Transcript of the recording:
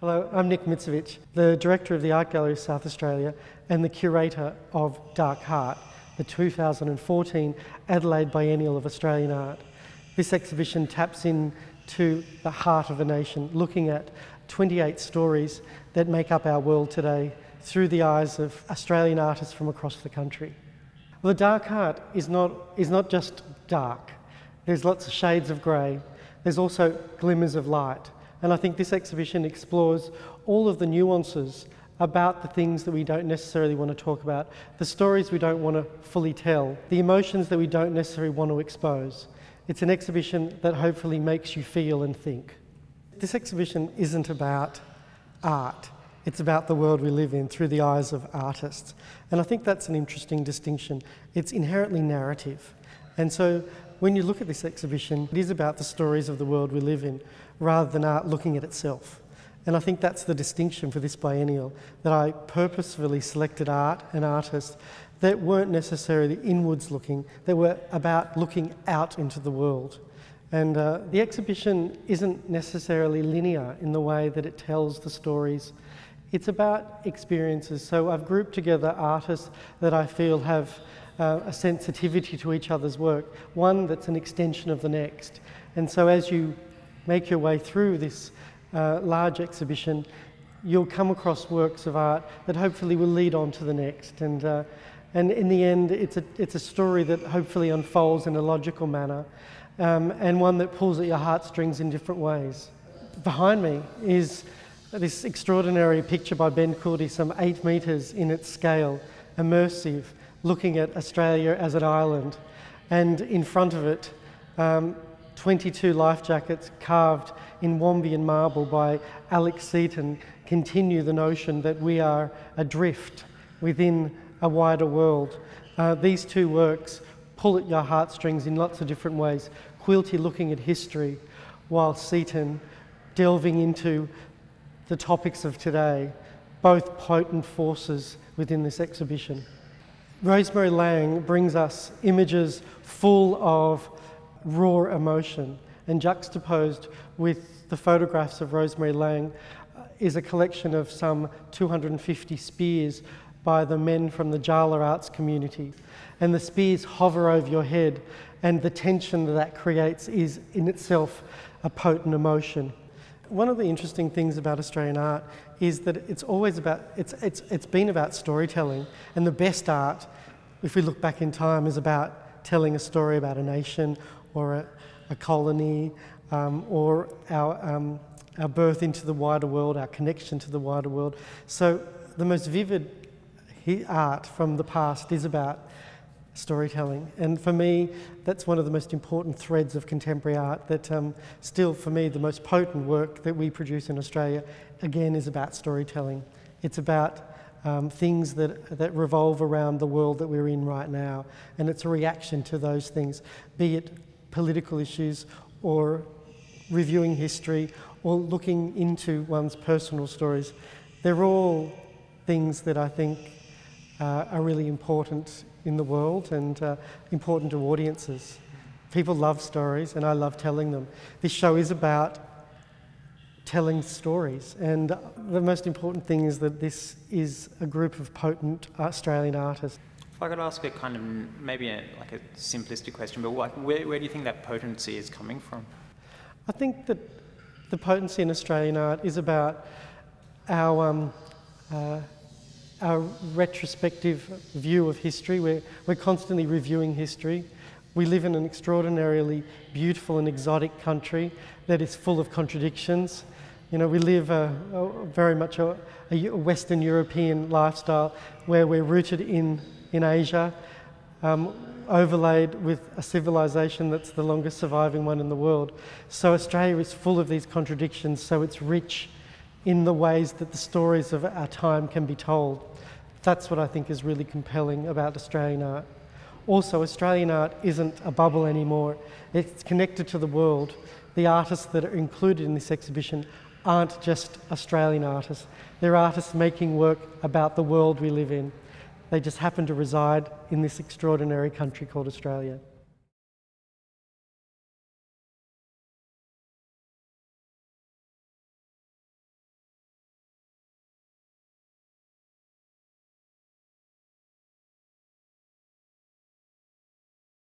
Hello, I'm Nick Mitzevich, the Director of the Art Gallery of South Australia and the Curator of Dark Heart, the 2014 Adelaide Biennial of Australian Art. This exhibition taps into the heart of a nation, looking at 28 stories that make up our world today through the eyes of Australian artists from across the country. Well, the dark heart is not, is not just dark. There's lots of shades of grey. There's also glimmers of light. And I think this exhibition explores all of the nuances about the things that we don't necessarily want to talk about, the stories we don't want to fully tell, the emotions that we don't necessarily want to expose. It's an exhibition that hopefully makes you feel and think. This exhibition isn't about art, it's about the world we live in through the eyes of artists. And I think that's an interesting distinction. It's inherently narrative. And so when you look at this exhibition, it is about the stories of the world we live in rather than art looking at itself. And I think that's the distinction for this biennial, that I purposefully selected art and artists that weren't necessarily inwards looking, they were about looking out into the world. And uh, the exhibition isn't necessarily linear in the way that it tells the stories. It's about experiences. So I've grouped together artists that I feel have uh, a sensitivity to each other's work, one that's an extension of the next. And so as you make your way through this uh, large exhibition, you'll come across works of art that hopefully will lead on to the next. And, uh, and in the end, it's a, it's a story that hopefully unfolds in a logical manner um, and one that pulls at your heartstrings in different ways. Behind me is this extraordinary picture by Ben Quilty, some eight metres in its scale, immersive, looking at Australia as an island, and in front of it, um, 22 life jackets carved in Wombeyan marble by Alex Seton continue the notion that we are adrift within a wider world. Uh, these two works pull at your heartstrings in lots of different ways. Quilty looking at history, while Seton delving into the topics of today, both potent forces within this exhibition. Rosemary Laing brings us images full of raw emotion and juxtaposed with the photographs of Rosemary Laing uh, is a collection of some 250 spears by the men from the Jala arts community. And the spears hover over your head, and the tension that that creates is in itself a potent emotion. One of the interesting things about Australian art is that it's always about, it's, it's, it's been about storytelling. And the best art, if we look back in time, is about telling a story about a nation or a, a colony um, or our, um, our birth into the wider world, our connection to the wider world. So the most vivid art from the past is about storytelling. And for me, that's one of the most important threads of contemporary art that um, still, for me, the most potent work that we produce in Australia, again, is about storytelling. It's about um, things that, that revolve around the world that we're in right now. And it's a reaction to those things, be it political issues or reviewing history or looking into one's personal stories. They're all things that I think uh, are really important in the world and uh, important to audiences. People love stories and I love telling them. This show is about telling stories and the most important thing is that this is a group of potent Australian artists. If I could ask a kind of maybe a, like a simplistic question, but what, where, where do you think that potency is coming from? I think that the potency in Australian art is about our um, uh, our retrospective view of history. We're, we're constantly reviewing history. We live in an extraordinarily beautiful and exotic country that is full of contradictions. You know, we live a, a very much a, a, Western European lifestyle where we're rooted in, in Asia, um, overlaid with a civilization that's the longest surviving one in the world. So Australia is full of these contradictions, so it's rich in the ways that the stories of our time can be told. That's what I think is really compelling about Australian art. Also, Australian art isn't a bubble anymore, it's connected to the world. The artists that are included in this exhibition aren't just Australian artists, they're artists making work about the world we live in. They just happen to reside in this extraordinary country called Australia.